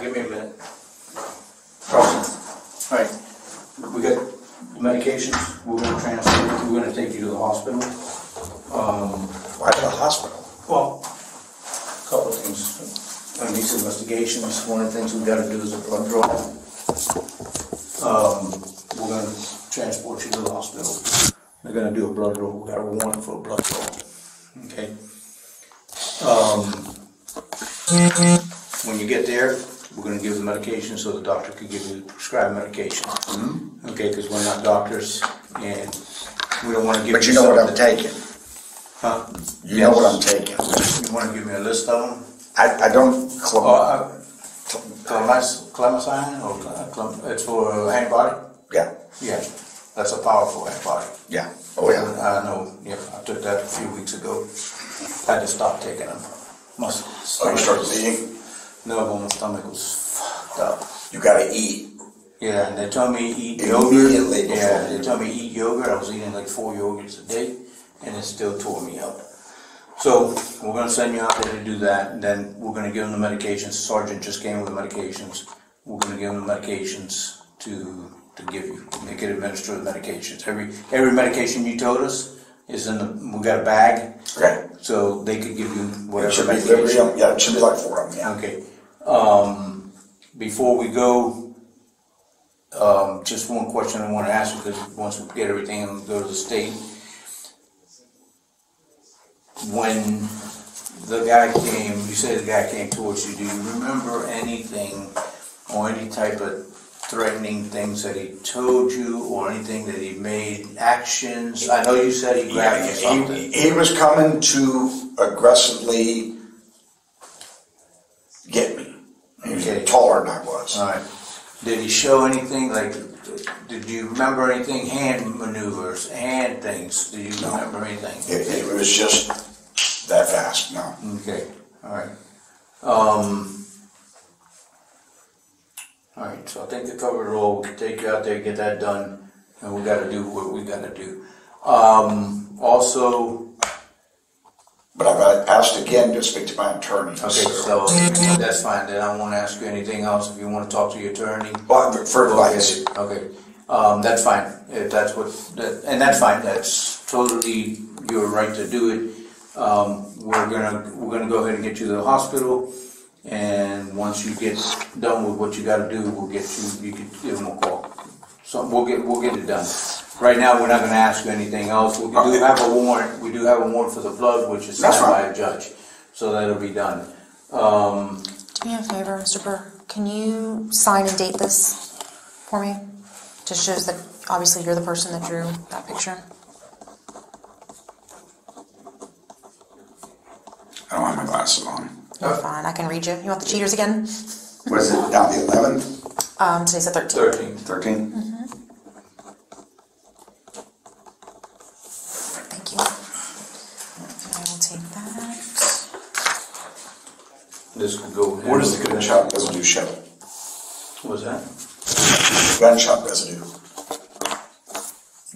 Speaker 1: Give me a minute. All right, we got medications, we're gonna transfer, we're gonna take you to the hospital. Um,
Speaker 2: Why to the hospital?
Speaker 1: well, a couple of things. On these investigations, one of the things we've gotta do is a blood draw. You prescribed medication. Okay, because we're not doctors and we don't wanna give you
Speaker 2: But you know what I'm
Speaker 1: something-
Speaker 2: taking.
Speaker 1: Huh?
Speaker 2: You know what I'm taking.
Speaker 1: You wanna give me a list of them?
Speaker 2: I, I don't,
Speaker 1: Oh,
Speaker 2: cl-
Speaker 1: uh, Clemicine or Cle- Clem- it's for antibiotic?
Speaker 2: yeah,
Speaker 1: Yeah, that's a powerful antibiotic.
Speaker 2: yeah, oh yeah.
Speaker 1: I know, yeah, I took that a few weeks ago. Had to stop taking them. My
Speaker 2: Oh, you
Speaker 1: stomach
Speaker 2: start
Speaker 1: was-
Speaker 2: bleeding,
Speaker 1: No, but my stomach was fucked up.
Speaker 2: you gotta eat.
Speaker 1: Yeah, and they told me eat
Speaker 2: Immediately
Speaker 1: yogurt.
Speaker 2: before.
Speaker 1: Yeah, they told me eat yogurt. I was eating like four yogurts a day, and it still tore me up. So we're gonna send you out there to do that, and then we're gonna give them the medications. Sergeant just came with the medications. We're gonna give them the medications to to give you. They can administer the medications. Every every medication you told us is in the. We got a bag,
Speaker 2: Okay.
Speaker 1: so they could give you
Speaker 2: It
Speaker 1: whatever
Speaker 2: should be
Speaker 1: medication.
Speaker 2: Yeah, it should be like four of them, yeah.
Speaker 1: Okay, um, before we go, um, just one question I wanna ask, because once we get everything and go to the state. When the guy came, you said the guy came towards you, do you remember anything or any type of threatening things that he told you, or anything that he made actions? I know you said he grabbed you something.
Speaker 2: he, he was coming to aggressively get me. He was
Speaker 1: Okay.
Speaker 2: taller than I was.
Speaker 1: Alright, did he show anything, like, did you remember anything, hand maneuvers, hand things, do you remember anything?
Speaker 2: It, it was just that fast, no.
Speaker 1: Okay, alright. Um, alright, so I think they covered it all, we can take you out there, get that done, and we gotta do what we gotta do. Um, also,
Speaker 2: But I've asked again to speak to my attorney.
Speaker 1: okay, so, that's fine, then I won't ask you anything else, if you wanna talk to your attorney.
Speaker 2: Well, for advice.
Speaker 1: Okay, okay, um, that's fine, if that's what, that, and that's fine, that's totally your right to do it. Um, we're gonna, we're gonna go ahead and get you to the hospital, and once you get done with what you gotta do, we'll get you, you can give them a call. So we'll get, we'll get it done. Right now, we're not going to ask you anything else. We do have a warrant, we do have a warrant for the flood, which is signed by a judge. So that'll be done. Um,
Speaker 3: do me a favor, Mr. Burr, can you sign and date this for me? Just shows that, obviously, you're the person that drew that picture.
Speaker 2: I don't have my glasses on.
Speaker 3: You're fine, I can read you. You want the cheaters again?
Speaker 2: What is it, down the eleventh,
Speaker 3: Um, today's the thirteenth.
Speaker 1: thirteen,
Speaker 2: 13? Mm-hmm. Gunshot residue show?
Speaker 1: What's that?
Speaker 2: Gunshot residue.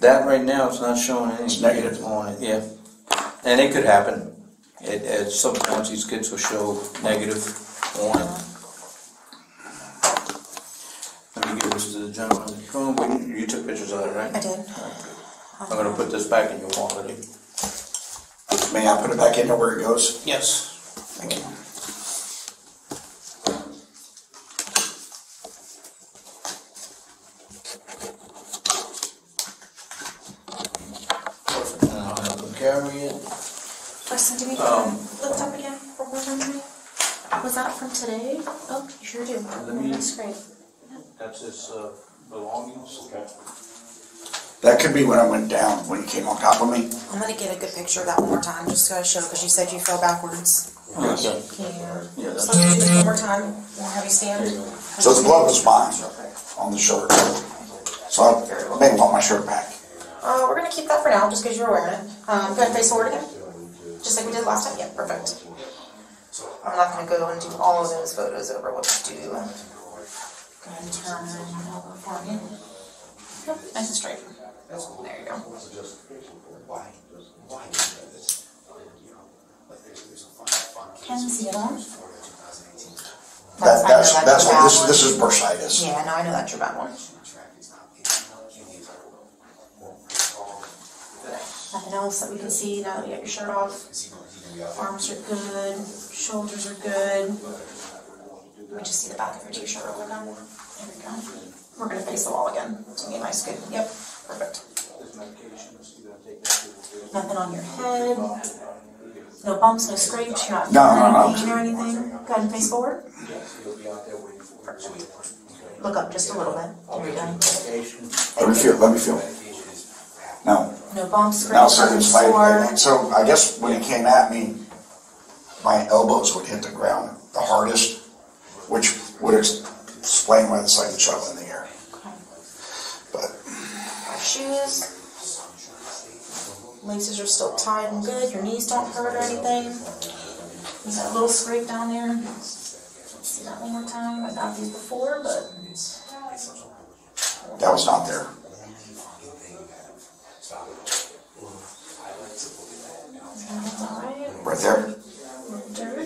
Speaker 1: That right now, it's not showing any
Speaker 2: It's negative.
Speaker 1: on it, yeah. And it could happen. It, it, sometimes these kids will show negative on it. Let me give this to the gentleman. Oh, we- you took pictures of it, right?
Speaker 3: I did.
Speaker 1: I'm gonna put this back in your wallet.
Speaker 2: May I put it back into where it goes?
Speaker 1: Yes.
Speaker 2: Thank you.
Speaker 1: Perfect. And I'll have them carry it.
Speaker 3: Preston, do we
Speaker 1: Um,
Speaker 3: lift up again for one more time? Was that from today? Oh, you sure
Speaker 1: me-
Speaker 3: That's great.
Speaker 1: That's his, uh, belongings. Okay.
Speaker 2: That could be when I went down, when you came on top of me.
Speaker 3: I'm gonna get a good picture of that one more time, just to show, because you said you fell backwards.
Speaker 1: Okay.
Speaker 3: Can you,
Speaker 2: Yeah,
Speaker 3: so let's do it one more time, we'll have you stand.
Speaker 2: So the blood was fine on the shirt. So I may want my shirt back.
Speaker 3: Uh, we're gonna keep that for now, just because you're wearing it. Um, go ahead and face forward again. Just like we did last time, yeah, perfect. I'm not gonna go and do all of those photos over, we'll just do. Go ahead and turn over for me. Yep, nice and straight. There you go. Can see it on?
Speaker 2: That, that's, that's, what- this, this is bursitis.
Speaker 3: Yeah, no, I know that's your bad one. Nothing else that we can see now that you got your shirt off? Arms are good, shoulders are good. Let me just see the back of your t-shirt real quick. There we go. We're gonna face the wall again to nice, good. Yep, perfect. Nothing on your head.
Speaker 4: No bumps, no scrapes, you're not
Speaker 2: No, no, no.
Speaker 4: feeling any pain or anything? Go ahead and face forward. Look up just a little bit. There we go.
Speaker 2: Let me feel, let me feel. No,
Speaker 4: No scrapes,
Speaker 2: so
Speaker 4: nothing
Speaker 2: it's like, so I guess when he came at me, my elbows would hit the ground the hardest, which would ex- explain why the side shot in the air. But,
Speaker 4: Shoes. Laces are still tied and good. Your knees don't hurt or anything. You got a little scrape down there. Let's see that one more time. I got these before, but
Speaker 2: that was not there.
Speaker 4: that's all right.
Speaker 2: There?
Speaker 4: Okay,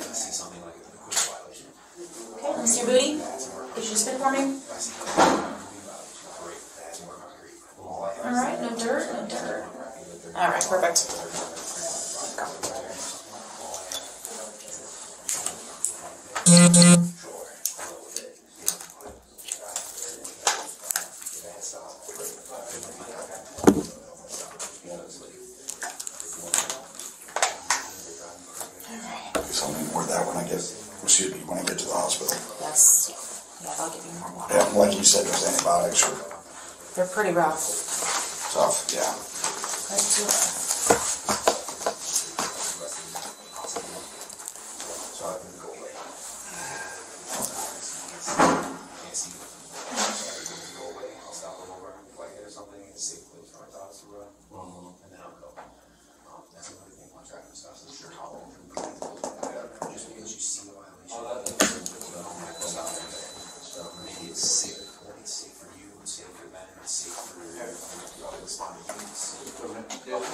Speaker 4: let me see your booty. Get you spin for me. All right, no dirt, no dirt. All right, perfect.
Speaker 2: So I'm gonna wear that when I get, excuse me, when I get to the hospital.
Speaker 4: Yes. Yeah, I'll give you more water.
Speaker 2: Yeah, like you said, those antibiotics are
Speaker 4: They're pretty rough.
Speaker 2: tough, yeah.
Speaker 4: Quite too rough.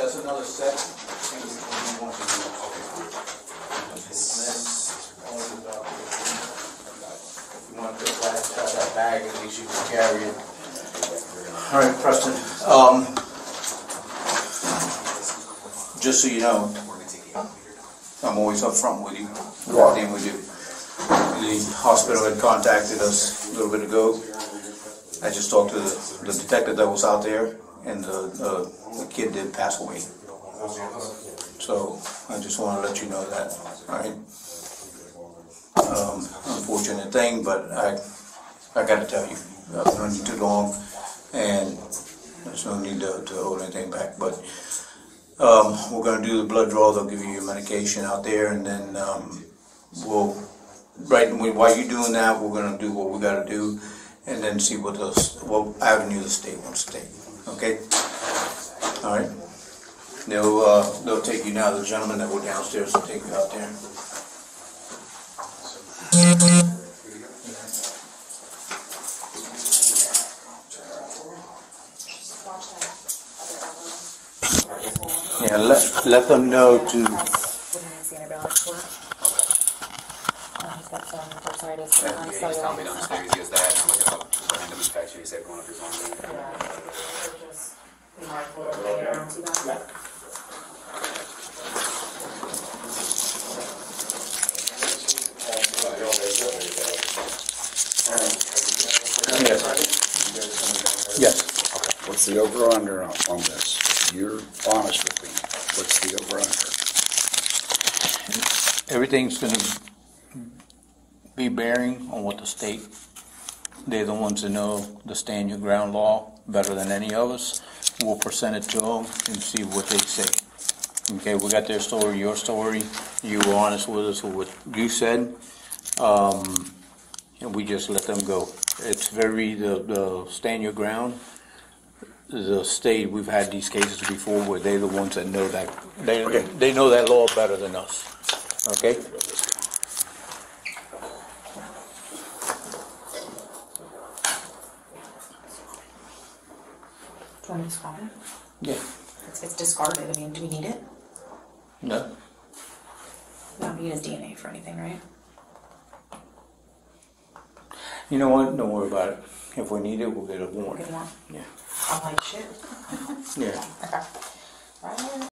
Speaker 1: That's another set. You want to put that inside that bag, at least you can carry it. All right, Preston, um, just so you know, I'm always upfront with you, with everything we do. The hospital had contacted us a little bit ago. I just talked to the the detective that was out there, and the, uh, the kid did pass away. So, I just wanna let you know that, alright? Um, unfortunate thing, but I, I gotta tell you, I've known you too long, and there's no need to, to hold anything back, but, um, we're gonna do the blood draw, they'll give you your medication out there, and then, um, we'll, right, while you're doing that, we're gonna do what we gotta do, and then see what the, what avenue the state wants to take, okay? All right? They'll, uh, they'll take you now, the gentleman that were downstairs will take you out there. Yeah, let, let them know to,
Speaker 3: What did I see antibiotics for? Uh, he's got some bursitis,
Speaker 5: Yeah,
Speaker 3: uh,
Speaker 5: he's telling me
Speaker 3: cellulitis.
Speaker 5: downstairs, he has that, and like a random infection, he said one of his own.
Speaker 3: Yeah, so just be mindful of the air,
Speaker 1: yes. Yes.
Speaker 6: What's the over-under on on this? You're honest with me. What's the over-under?
Speaker 1: Everything's gonna be bearing on what the state, they're the ones that know the stand your ground law better than any of us. We'll present it to them and see what they say. Okay, we got their story, your story, you were honest with us with what you said. Um, and we just let them go. It's very, the, the stand your ground, the state, we've had these cases before where they're the ones that know that, they, they know that law better than us. Okay?
Speaker 3: Want to describe it?
Speaker 1: Yeah.
Speaker 3: It's, it's discarded, I mean, do we need it?
Speaker 1: No?
Speaker 3: We don't need his DNA for anything, right?
Speaker 1: You know what? Don't worry about it. If we need it, we'll get a warrant.
Speaker 3: Good one.
Speaker 1: Yeah.
Speaker 3: I'm like, shit.
Speaker 1: Yeah.
Speaker 3: Okay.